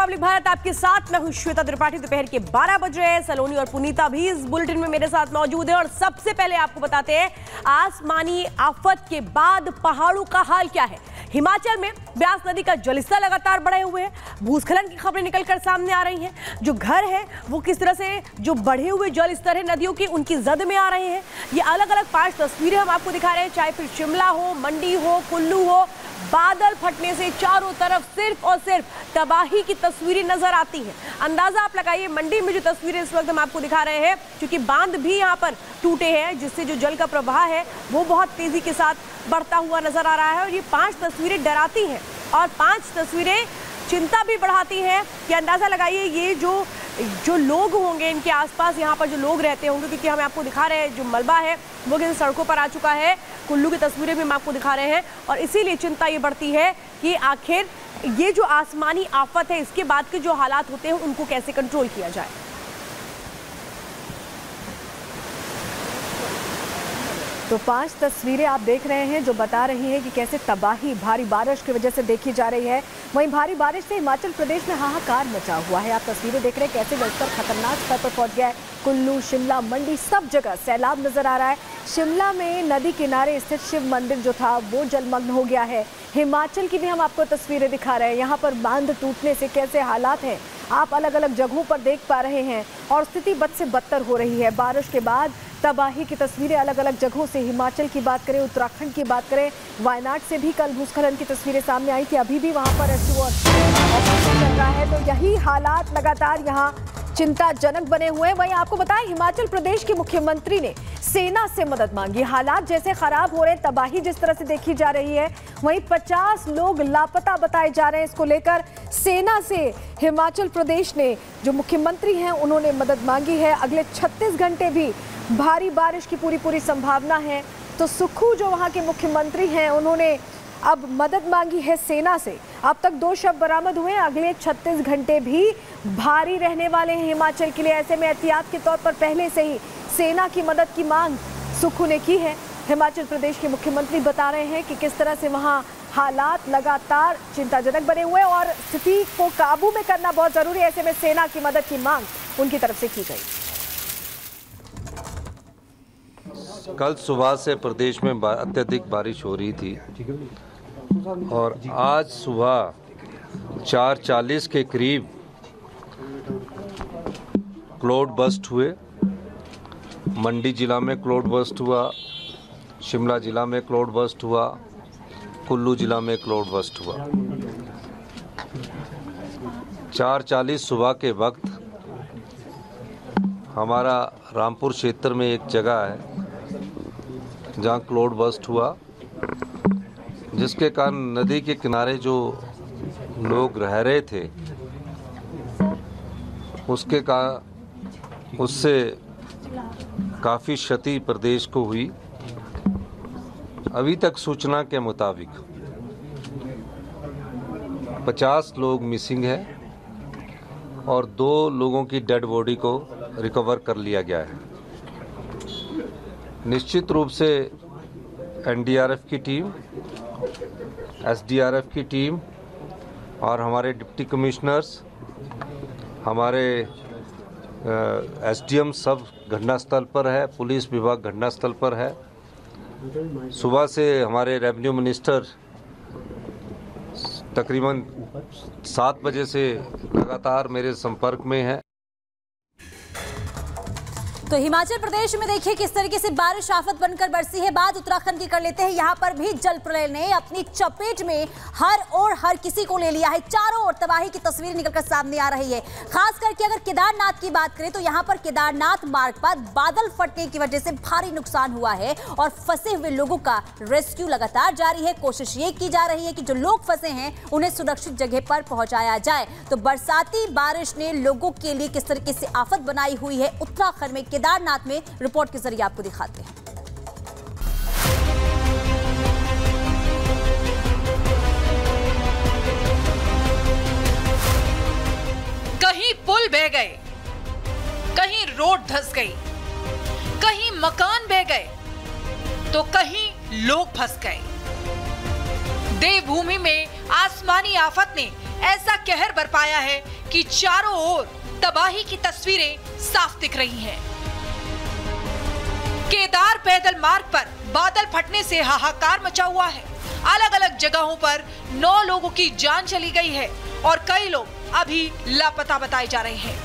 Republic Bharat आपके साथ, मैं हूँ श्वेता त्रिपाठी। दोपहर के 12 बज रहे हैं। सलोनी और पुनीता भी इस बुलेटिन में मेरे साथ मौजूद है। और सबसे पहले आपको बताते हैं, आसमानी आफत के बाद पहाड़ों का हाल क्या है? हिमाचल में ब्यास नदी का जलस्तर लगातार बढ़े हुए हैं। भूस्खलन की खबरें निकलकर सामने आ रही हैं। जो घर है, वो किस तरह से, जो बढ़े हुए जल स्तर है नदियों की, उनकी जद में आ रहे हैं। ये अलग अलग पाँच तस्वीरें हम आपको दिखा रहे हैं, चाहे फिर शिमला हो, मंडी हो, कुल्लू हो बादल फटने से चारों तरफ़ सिर्फ़ और सिर्फ़ तबाही की तस्वीरें नज़र आती हैं। अंदाज़ा आप लगाइए, मंडी में जो तस्वीरें इस वक्त हम आपको दिखा रहे हैं क्योंकि बाँध भी यहाँ पर टूटे हैं, जिससे जो जल का प्रवाह है, वो बहुत तेज़ी के साथ बढ़ता हुआ नज़र आ रहा है और ये पाँच तस्वीरें डराती हैं और पाँच तस्वीरें चिंता भी बढ़ाती हैं। कि अंदाज़ा लगाइए, ये जो जो लोग होंगे, इनके आसपास यहाँ पर जो लोग रहते होंगे, क्योंकि हम आपको दिखा रहे हैं, जो मलबा है, वो किसी सड़कों पर आ चुका है। कुल्लू की तस्वीरें भी हम आपको दिखा रहे हैं और इसीलिए चिंता ये बढ़ती है कि आखिर ये जो आसमानी आफत है, इसके बाद के जो हालात होते हैं, उनको कैसे कंट्रोल किया जाए? तो पाँच तस्वीरें आप देख रहे हैं जो बता रही हैं कि कैसे तबाही, भारी बारिश की वजह से देखी जा रही है। वहीं भारी बारिश से हिमाचल प्रदेश में हाहाकार मचा हुआ है। आप तस्वीरें देख रहे हैं कैसे जलस्तर खतरनाक स्तर पर पहुँच गया है। कुल्लू, शिमला, मंडी सब जगह सैलाब नज़र आ रहा है। शिमला में नदी किनारे स्थित शिव मंदिर जो था वो जलमग्न हो गया है हिमाचल की भी हम आपको तस्वीरें दिखा रहे हैं यहाँ पर बाँध टूटने से कैसे हालात हैं आप अलग अलग जगहों पर देख पा रहे हैं और स्थिति बद से बदतर हो रही है बारिश के बाद तबाही की तस्वीरें अलग अलग जगहों से हिमाचल की बात करें उत्तराखंड की बात करें वायनाड से भी कल भूस्खलन की तस्वीरें सामने आई थी अभी भी वहाँ पर रेस्क्यू ऑपरेशन चल रहा है तो यही हालात लगातार यहाँ चिंताजनक बने हुए हैं। वहीं आपको बताएँ, हिमाचल प्रदेश के मुख्यमंत्री ने सेना से मदद मांगी। हालात जैसे खराब हो रहे हैं, तबाही जिस तरह से देखी जा रही है, वहीं 50 लोग लापता बताए जा रहे हैं इसको लेकर। सेना से हिमाचल प्रदेश ने जो मुख्यमंत्री हैं, उन्होंने मदद मांगी है। अगले 36 घंटे भी भारी बारिश की पूरी पूरी संभावना है। तो सुखू जो वहाँ के मुख्यमंत्री हैं, उन्होंने अब मदद मांगी है सेना से। अब तक दो शव बरामद हुए, अगले 36 घंटे भी भारी रहने वाले हैं हिमाचल के लिए। ऐसे में एहतियात के तौर पर पहले से ही सेना की मदद की मांग सुखू ने की है। हिमाचल प्रदेश के मुख्यमंत्री बता रहे हैं कि किस तरह से वहाँ हालात लगातार चिंताजनक बने हुए और स्थिति को काबू में करना बहुत ज़रूरी है। ऐसे में सेना की मदद की मांग उनकी तरफ़ से की गई। कल सुबह से प्रदेश में अत्यधिक बारिश हो रही थी। और आज सुबह चार चालीस के करीब क्लोड बस्ट हुए। मंडी जिला में क्लोड बस्ट हुआ, शिमला जिला में क्लोड बस्ट हुआ, कुल्लू जिला में क्लोड बस्ट हुआ। चार चालीस सुबह के वक्त हमारा रामपुर क्षेत्र में एक जगह है, जहाँ क्लोड बस्ट हुआ। जिसके कारण नदी के किनारे जो लोग रह रहे थे, उसके का, उससे काफ़ी क्षति प्रदेश को हुई। अभी तक सूचना के मुताबिक 50 लोग मिसिंग है और दो लोगों की डेड बॉडी को रिकवर कर लिया गया है। निश्चित रूप से एनडीआरएफ की टीम एसडीआरएफ की टीम और हमारे डिप्टी कमिश्नर्स, हमारे एसडीएम सब घटनास्थल पर है, पुलिस विभाग घटनास्थल पर है। सुबह से हमारे रेवेन्यू मिनिस्टर तकरीबन सात बजे से लगातार मेरे संपर्क में है। तो हिमाचल प्रदेश में देखिए किस तरीके से बारिश आफत बनकर बरसी है, बात उत्तराखंड की कर लेते हैं। यहाँ पर भी जल प्रलय ने अपनी चपेट में हर और हर किसी को ले लिया है। चारों ओर तबाही की तस्वीर निकलकर सामने आ रही है। खास करके अगर केदारनाथ की बात करें तो यहाँ पर केदारनाथ मार्ग पर बादल फटने की वजह से भारी नुकसान हुआ है और फंसे हुए लोगों का रेस्क्यू लगातार जारी है। कोशिश ये की जा रही है कि जो लोग फंसे हैं, उन्हें सुरक्षित जगह पर पहुँचाया जाए। तो बरसाती बारिश ने लोगों के लिए किस तरीके से आफत बनाई हुई है, उत्तराखंड में केदारनाथ में रिपोर्ट के ज़रिए आपको दिखाते हैं कहीं पुल बह गए, कहीं रोड धस गई, कहीं मकान बह गए तो कहीं लोग फंस गए देवभूमि में आसमानी आफत ने ऐसा कहर बरपाया है कि चारों ओर तबाही की तस्वीरें साफ़ दिख रही हैं। केदार पैदल मार्ग पर बादल फटने से हाहाकार मचा हुआ है। अलग अलग जगहों पर नौ लोगों की जान चली गई है और कई लोग अभी लापता बताए जा रहे हैं।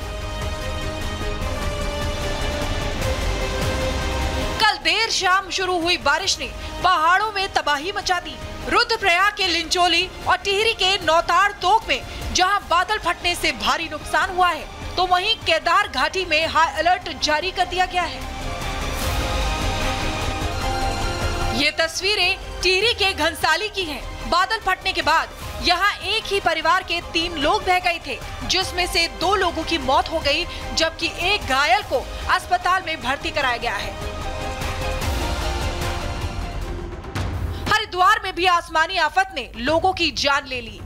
कल देर शाम शुरू हुई बारिश ने पहाड़ों में तबाही मचा दी। रुद्रप्रयाग के लिंचोली और टिहरी के नौतार तोक में जहाँ बादल फटने से भारी नुकसान हुआ है तो वहीं केदार घाटी में हाई अलर्ट जारी कर दिया गया है। ये तस्वीरें टिहरी के घनसाली की हैं। बादल फटने के बाद यहाँ एक ही परिवार के तीन लोग बह गए थे, जिसमें से दो लोगों की मौत हो गई, जबकि एक घायल को अस्पताल में भर्ती कराया गया है। हरिद्वार में भी आसमानी आफत ने लोगों की जान ले ली।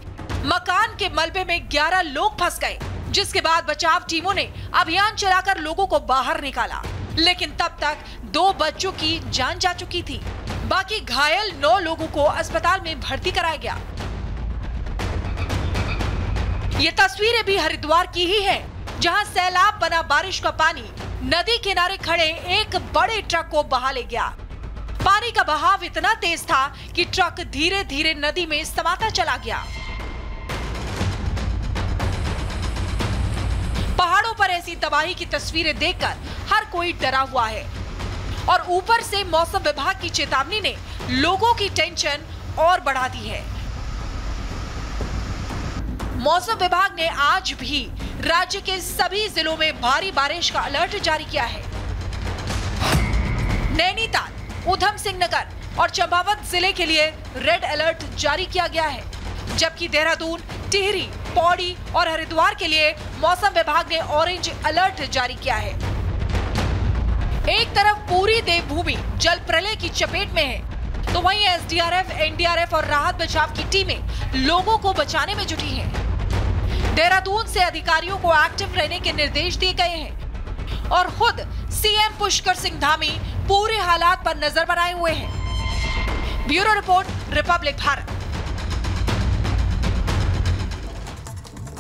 मकान के मलबे में 11 लोग फंस गए, जिसके बाद बचाव टीमों ने अभियान चलाकर लोगों को बाहर निकाला। लेकिन तब तक दो बच्चों की जान जा चुकी थी। बाकी घायल नौ लोगों को अस्पताल में भर्ती कराया गया। ये तस्वीरें भी हरिद्वार की ही है, जहाँ सैलाब बना बारिश का पानी। नदी किनारे खड़े एक बड़े ट्रक को बहा ले गया। पानी का बहाव इतना तेज था कि ट्रक धीरे धीरे नदी में समाता चला गया। पहाड़ों पर ऐसी तबाही की तस्वीरें देखकर हर कोई डरा हुआ है। और ऊपर से मौसम विभाग की चेतावनी ने लोगों की टेंशन और बढ़ा दी है। मौसम विभाग ने आज भी राज्य के सभी जिलों में भारी बारिश का अलर्ट जारी किया है। नैनीताल, उधम सिंह नगर और चंपावत ज़िले के लिए रेड अलर्ट जारी किया गया है, जबकि देहरादून, टिहरी, पौड़ी और हरिद्वार के लिए मौसम विभाग ने ऑरेंज अलर्ट जारी किया है। एक तरफ़ पूरी देवभूमि जल प्रलय की चपेट में है। तो वहीं एसडीआरएफ, एनडीआरएफ और राहत बचाव की टीमें लोगों को बचाने में जुटी हैं। देहरादून से अधिकारियों को एक्टिव रहने के निर्देश दिए गए हैं और खुद सीएम पुष्कर सिंह धामी पूरे हालात पर नज़र बनाए हुए हैं। Bureau report republic Bharat.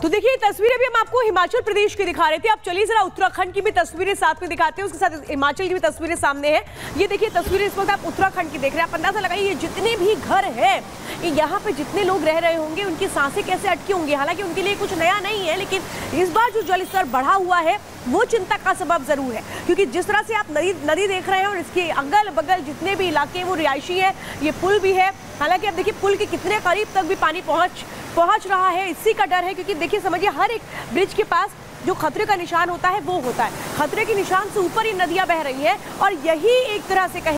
तो देखिए तस्वीरें भी हम आपको हिमाचल प्रदेश की दिखा रहे थे। आप चलिए जरा उत्तराखंड की भी तस्वीरें साथ में दिखाते हैं। उसके साथ हिमाचल की भी तस्वीरें सामने हैं। ये देखिए, तस्वीरें इस वक्त आप उत्तराखंड की देख रहे हैं। आप अंदाज़ा लगाइए, ये जितने भी घर है, ये यहाँ पे जितने लोग रह रहे होंगे, उनकी साँसें कैसे अटकी होंगी? हालाँकि उनके लिए कुछ नया नहीं है, लेकिन इस बार जो जल स्तर बढ़ा हुआ है वो चिंता का सबब ज़रूर है। क्योंकि जिस तरह से आप नदी नदी देख रहे हैं और इसके अगल बगल जितने भी इलाके हैं, वो रिहायशी है, ये पुल भी है। हालाँकि आप देखिए, पुल के कितने करीब तक भी पानी पहुँच पहुँच रहा है, इसी का डर है, क्योंकि देखिए, समझिए, हर एक ब्रिज के पास जो खतरे का निशान होता है, वो होता है। खतरे के निशान से ऊपर ही नदियाँ बह रही है और यही एक तरह से कहें